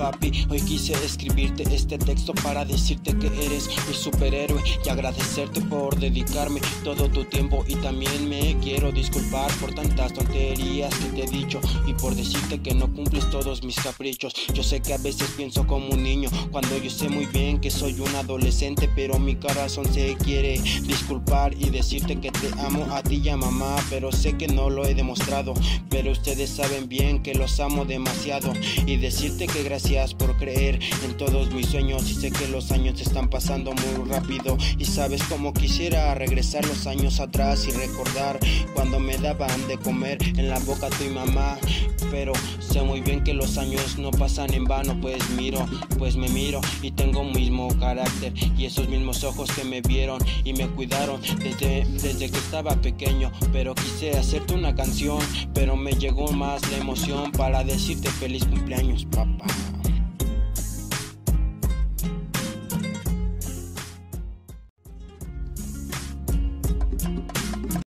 papi. Hoy quise escribirte este texto para decirte que eres mi superhéroe y agradecerte por dedicarme todo tu tiempo. Y también me disculpar por tantas tonterías que te he dicho y por decirte que no cumples todos mis caprichos. Yo sé que a veces pienso como un niño cuando yo sé muy bien que soy un adolescente, pero mi corazón se quiere disculpar y decirte que te amo a ti y a mamá, pero sé que no lo he demostrado. Pero ustedes saben bien que los amo demasiado y decirte que gracias por creer en todos mis sueños y sé que los años están pasando muy rápido y sabes cómo quisiera regresar los años atrás y recordar cuando me daban de comer en la boca tu y mamá, pero sé muy bien que los años no pasan en vano, pues miro, pues me miro y tengo mismo carácter. Y esos mismos ojos que me vieron y me cuidaron desde, desde que estaba pequeño, pero quise hacerte una canción, pero me llegó más la emoción para decirte feliz cumpleaños, papá.